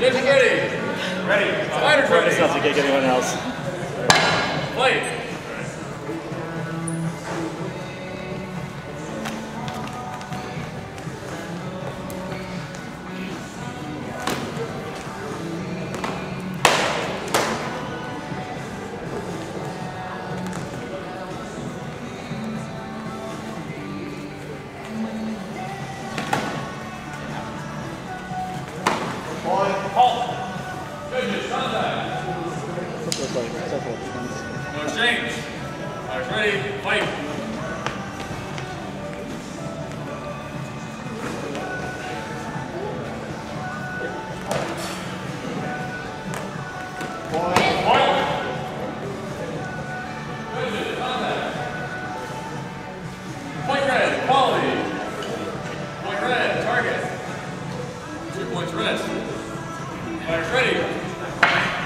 Get ready. Ready. Fighters ready. Not to kick anyone else. Judges, Exchange. All right, ready, fight.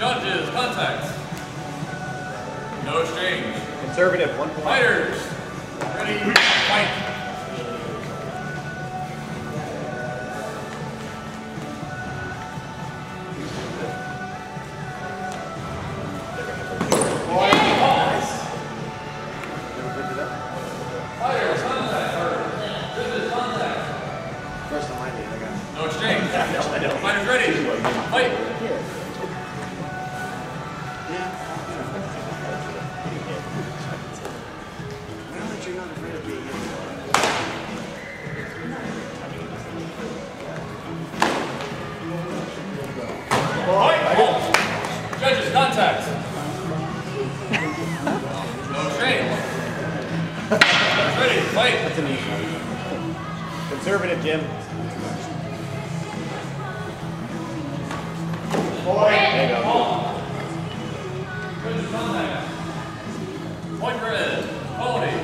Judges, contact. No exchange. Conservative, one point. Fighters, ready, fight. Ready, fight. That's an easy one. Conservative, Jim. Boy. There you go. Point red. Quality.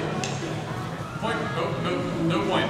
Point. No, no, no point.